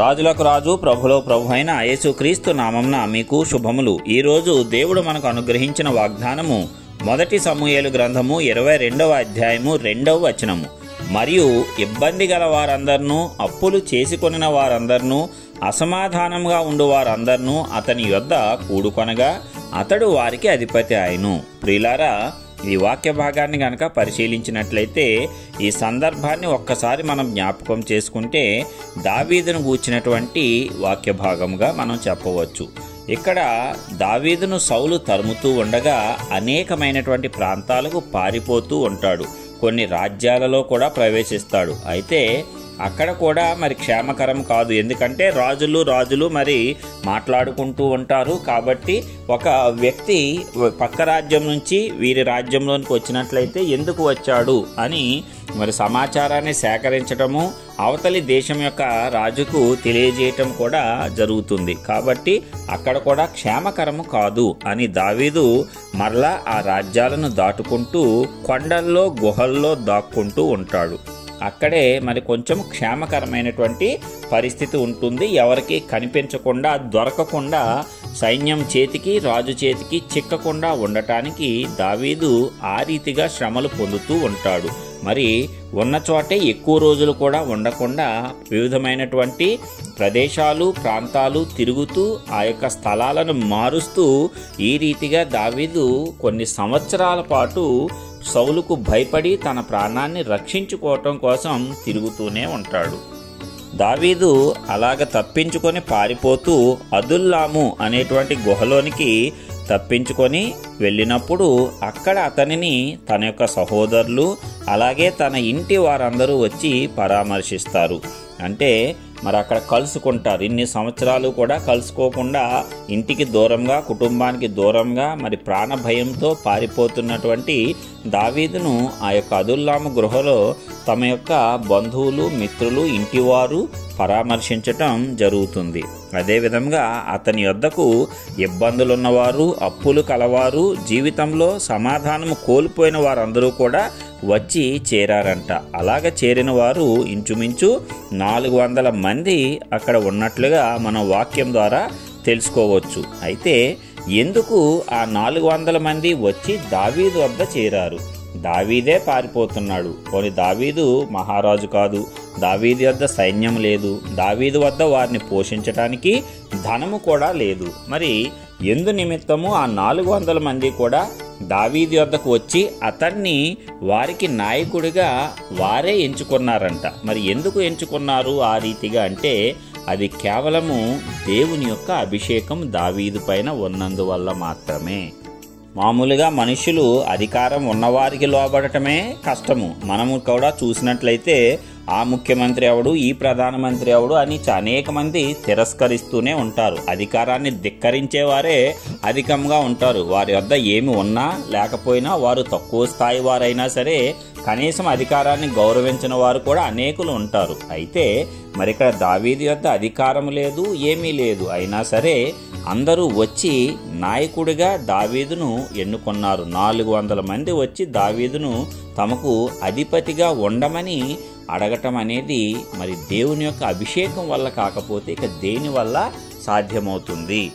రాజులకు రాజు ప్రభులో ప్రభు అయిన యేసుక్రీస్తు నామంన మీకు శుభములు. ఈరోజు దేవుడు మనకు అనుగ్రహించిన వాగ్దానము మొదటి సమూహేలు గ్రంథము ఇరవై రెండవ అధ్యాయము రెండవ వచనము. మరియు ఇబ్బంది గల వారందరినూ అప్పులు చేసుకొనిన వారందరినూ అసమాధానంగా ఉండు వారందరినూ అతని యొద్ద కూడుకొనగా అతడు వారికి అధిపతి ఆయను ప్రిలారా ఈ వాక్య భాగాన్ని గనక పరిశీలించినట్లయితే ఈ సందర్భాన్ని ఒక్కసారి మనం జ్ఞాపకం చేసుకుంటే దావీదును కూర్చినటువంటి వాక్య భాగంగా మనం చెప్పవచ్చు. ఇక్కడ దావీదును సౌలు తరుముతూ ఉండగా అనేకమైనటువంటి ప్రాంతాలకు పారిపోతూ ఉంటాడు. కొన్ని రాజ్యాలలో కూడా ప్రవేశిస్తాడు. అయితే అక్కడ కూడా మరి క్షేమకరం కాదు. ఎందుకంటే రాజులు రాజులు మరి మాట్లాడుకుంటూ ఉంటారు. కాబట్టి ఒక వ్యక్తి పక్క రాజ్యం నుంచి వీరి రాజ్యంలోనికి వచ్చినట్లయితే ఎందుకు వచ్చాడు అని మరి సమాచారాన్ని సేకరించటము అవతలి దేశం యొక్క రాజుకు తెలియజేయటం కూడా జరుగుతుంది. కాబట్టి అక్కడ కూడా క్షేమకరము కాదు అని దావీదు మరలా ఆ రాజ్యాలను దాటుకుంటూ కొండల్లో గుహల్లో దాక్కుంటూ ఉంటాడు. అక్కడే మరి కొంచెం క్షేమకరమైనటువంటి పరిస్థితి ఉంటుంది. ఎవరికి కనిపించకుండా దొరకకుండా సైన్యం చేతికి రాజు చేతికి చిక్కకుండా ఉండటానికి దావీదు ఆ రీతిగా శ్రమలు పొందుతూ ఉంటాడు. మరి ఉన్న చోటే ఎక్కువ రోజులు కూడా ఉండకుండా వివిధమైనటువంటి ప్రదేశాలు ప్రాంతాలు తిరుగుతూ ఆ యొక్క స్థలాలను మారుస్తూ ఈ రీతిగా దావీదు కొన్ని సంవత్సరాల పాటు సౌలుకు భయపడి తన ప్రాణాన్ని రక్షించుకోవటం కోసం తిరుగుతూనే ఉంటాడు. దావీదు అలాగ తప్పించుకొని పారిపోతూ అదుల్లాము అనేటువంటి గుహలోనికి తప్పించుకొని వెళ్ళినప్పుడు అక్కడ అతనిని తన యొక్క సహోదరులు అలాగే తన ఇంటి వారందరూ వచ్చి పరామర్శిస్తారు. అంటే మరి అక్కడ కలుసుకుంటారు. ఇన్ని సంవత్సరాలు కూడా కలుసుకోకుండా ఇంటికి దూరంగా కుటుంబానికి దూరంగా మరి ప్రాణ భయంతో పారిపోతున్నటువంటి దావీదును ఆ యొక్క అదుల్లాము గృహలో తమ యొక్క బంధువులు మిత్రులు ఇంటివారు పరామర్శించటం జరుగుతుంది. అదేవిధంగా అతని యొద్దకు ఇబ్బందులున్నవారు అప్పులు కలవారు జీవితంలో సమాధానం కోల్పోయిన వారందరూ కూడా వచ్చి చేరారంట. అలాగ చేరిన వారు ఇంచుమించు నాలుగు వందల మంది అక్కడ ఉన్నట్లుగా మన వాక్యం ద్వారా తెలుసుకోవచ్చు. అయితే ఎందుకు ఆ నాలుగు వందల మంది వచ్చి దావీదు వద్ద చేరారు? దావీదే పారిపోతున్నాడు. పోని దావీదు మహారాజు కాదు. దావీదు వద్ద సైన్యం లేదు. దావీదు వద్ద వారిని పోషించటానికి ధనము కూడా లేదు. మరి ఎందు నిమిత్తము ఆ నాలుగు వందల మంది కూడా దావీది వద్దకు వచ్చి అతన్ని వారికి నాయకుడిగా వారే ఎంచుకున్నారంట. మరి ఎందుకు ఎంచుకున్నారు ఆ రీతిగా అంటే అది కేవలము దేవుని యొక్క అభిషేకం దావీదు పైన ఉన్నందువల్ల మాత్రమే. మామూలుగా మనుషులు అధికారం ఉన్నవారికి లోబడటమే కష్టము. మనము కూడా చూసినట్లయితే ఆ ముఖ్యమంత్రి ఎవడు ఈ ప్రధానమంత్రి ఎవడు అని అనేక మంది తిరస్కరిస్తూనే ఉంటారు. అధికారాన్ని ధిక్కరించేవారే అధికంగా ఉంటారు. వారి వద్ద ఏమి ఉన్నా లేకపోయినా వారు తక్కువ స్థాయి వారైనా సరే కనీసం అధికారాన్ని గౌరవించిన వారు కూడా అనేకులు ఉంటారు. అయితే మరి ఇక్కడ దావీది వద్ద అధికారం లేదు ఏమీ లేదు. అయినా సరే అందరూ వచ్చి నాయకుడిగా దావీదును ఎన్నుకున్నారు. నాలుగు వందల మంది వచ్చి దావీదును తమకు అధిపతిగా ఉండమని అడగటం అనేది మరి దేవుని యొక్క అభిషేకం వల్ల కాకపోతే ఇక దేని వల్ల సాధ్యమవుతుంది?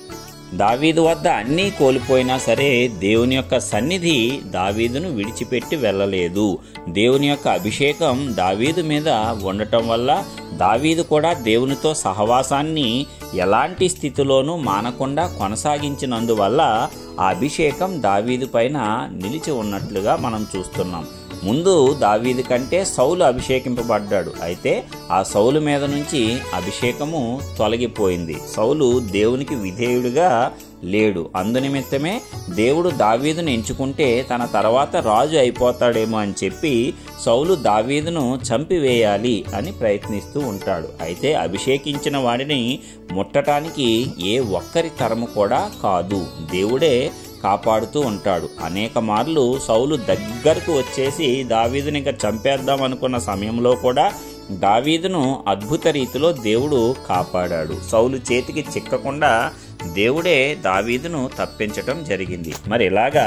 దావీదు వద్ద అన్నీ కోల్పోయినా సరే దేవుని యొక్క సన్నిధి దావీదును విడిచిపెట్టి వెళ్ళలేదు. దేవుని యొక్క అభిషేకం దావీదు మీద ఉండటం వల్ల దావీదు కూడా దేవునితో సహవాసాన్ని ఎలాంటి స్థితిలోనూ మానకుండా కొనసాగించినందువల్ల ఆ అభిషేకం దావీదు పైన నిలిచి ఉన్నట్లుగా మనం చూస్తున్నాం. ముందు దావీది కంటే సౌలు అభిషేకింపబడ్డాడు. అయితే ఆ సౌలు మీద నుంచి అభిషేకము తొలగిపోయింది. సౌలు దేవునికి విధేయుడిగా లేడు. అందునిమిత్తమే దేవుడు దావీదును ఎంచుకుంటే తన తర్వాత రాజు అయిపోతాడేమో అని చెప్పి సౌలు దావీదును చంపివేయాలి అని ప్రయత్నిస్తూ ఉంటాడు. అయితే అభిషేకించిన వాడిని ముట్టటానికి ఏ ఒక్కరి తరము కూడా కాదు. దేవుడే కాపాడుతూ ఉంటాడు. అనేక మార్లు సౌలు దగ్గరకు వచ్చేసి దావీదుని ఇంకా చంపేద్దాం అనుకున్న సమయంలో కూడా దావీదును అద్భుత రీతిలో దేవుడు కాపాడాడు. సౌలు చేతికి చిక్కకుండా దేవుడే దావీదును తప్పించటం జరిగింది. మరి ఇలాగా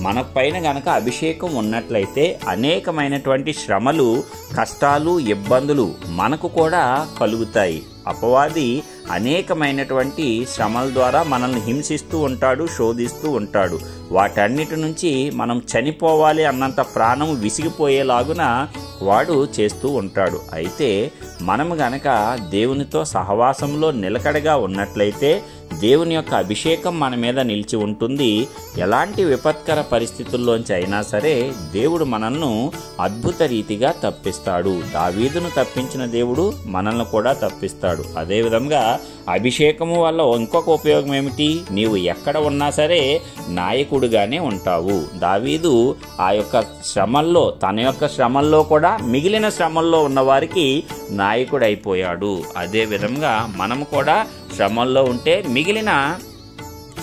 మన పైన గనక అభిషేకం ఉన్నట్లయితే అనేకమైనటువంటి శ్రమలు కష్టాలు ఇబ్బందులు మనకు కూడా కలుగుతాయి. అపవాది అనేకమైనటువంటి శ్రమల ద్వారా మనల్ని హింసిస్తూ ఉంటాడు శోధిస్తూ ఉంటాడు. వాటన్నిటి నుంచి మనం చనిపోవాలి అన్నంత ప్రాణం విసిగిపోయేలాగున వాడు చేస్తూ ఉంటాడు. అయితే మనము గనక దేవునితో సహవాసంలో నిలకడగా ఉన్నట్లయితే దేవుని యొక్క అభిషేకం మన మీద నిలిచి ఉంటుంది. ఎలాంటి విపత్కర పరిస్థితుల్లోంచి అయినా సరే దేవుడు మనల్ని అద్భుత రీతిగా తప్పిస్తాడు. దావీదును తప్పించిన దేవుడు మనల్ని కూడా తప్పిస్తాడు. అదేవిధంగా అభిషేకము వల్ల ఇంకొక ఉపయోగం ఏమిటి? నీవు ఎక్కడ ఉన్నా సరే నాయకుడుగానే ఉంటావు. దావీదు ఆ యొక్క శ్రమల్లో తన యొక్క శ్రమల్లో కూడా మిగిలిన శ్రమల్లో ఉన్నవారికి నాయకుడైపోయాడు. అదే విధంగా మనం కూడా శ్రమల్లో ఉంటే మిగిలిన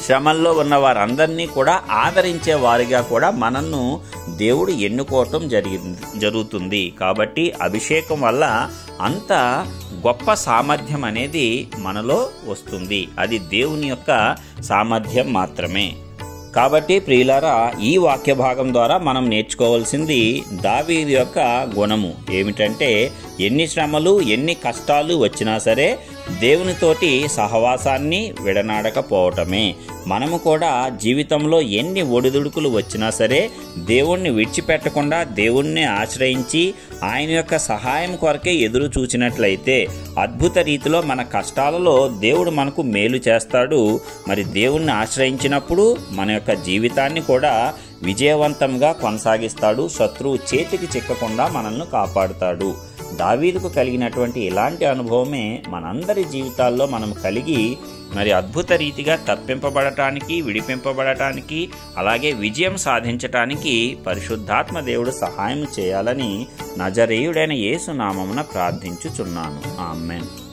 శ్రమల్లో ఉన్న వారందరినీ కూడా ఆదరించే వారిగా కూడా మనల్ని దేవుడు ఎన్నుకోవటం జరిగి జరుగుతుంది. కాబట్టి అభిషేకం వల్ల అంత గొప్ప సామర్థ్యం అనేది మనలో వస్తుంది. అది దేవుని యొక్క సామర్థ్యం మాత్రమే. కాబట్టి ప్రియులారా ఈ వాక్య భాగం ద్వారా మనం నేర్చుకోవాల్సింది దావీది యొక్క గుణము. ఏమిటంటే ఎన్ని శ్రమలు ఎన్ని కష్టాలు వచ్చినా సరే దేవునితోటి సహవాసాన్ని విడనాడకపోవటమే. మనము కూడా జీవితంలో ఎన్ని ఒడిదుడుకులు వచ్చినా సరే దేవుణ్ణి విడిచిపెట్టకుండా దేవుణ్ణి ఆశ్రయించి ఆయన యొక్క సహాయం కొరకే ఎదురు చూచినట్లయితే అద్భుత రీతిలో మన కష్టాలలో దేవుడు మనకు మేలు చేస్తాడు. మరి దేవుణ్ణి ఆశ్రయించినప్పుడు మన యొక్క జీవితాన్ని కూడా విజయవంతంగా కొనసాగిస్తాడు. శత్రువు చేతికి చిక్కకుండా మనల్ని కాపాడుతాడు. దావీదుకు కలిగినటువంటి ఇలాంటి అనుభవమే మనందరి జీవితాల్లో మనం కలిగి మరి అద్భుత రీతిగా తప్పింపబడటానికి విడిపింపబడటానికి అలాగే విజయం సాధించటానికి పరిశుద్ధాత్మ దేవుడు సహాయం చేయాలని నజరేయుడైన యేసు నామమున ప్రార్థించుచున్నాను. ఆమెన్.